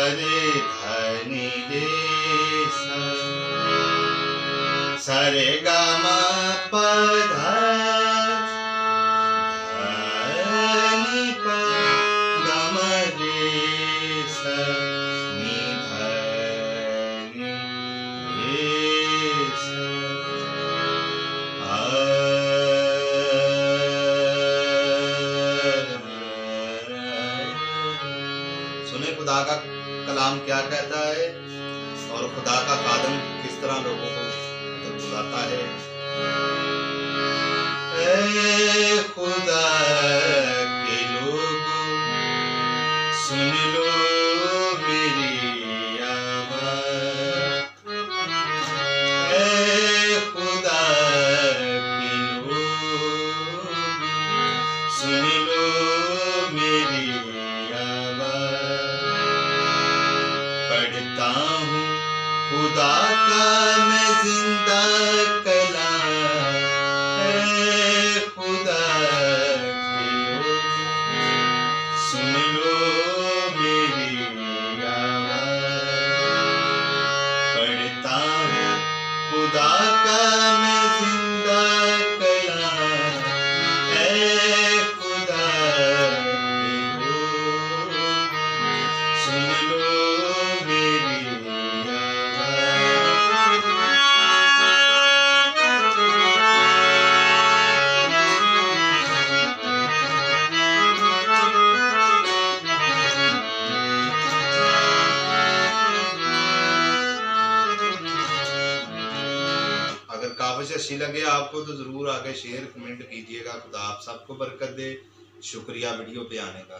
سرے دھنی دے سا سرے گام پدھا دھنی پا گم رے سا نی دھنی رے سا سنیں خدا کا کلام کیا کہتا ہے اور خدا کا قادم کس طرح لوگوں کو بلاتا ہے؟ اے خدا کے لوگوں سن لو میری آواز۔ اے خدا کے لوگوں سن خدا کا میں زندہ کلام اے خدا سن لو میری پڑھتا ہوں خدا کا میں زندہ کلام اے کاوش اچھی لگے، آپ کو تو ضرور آگے شیئر کمنٹ کیجیے گا، خدا آپ سب کو برکت دے، شکریہ ویڈیو پہ آنے کا۔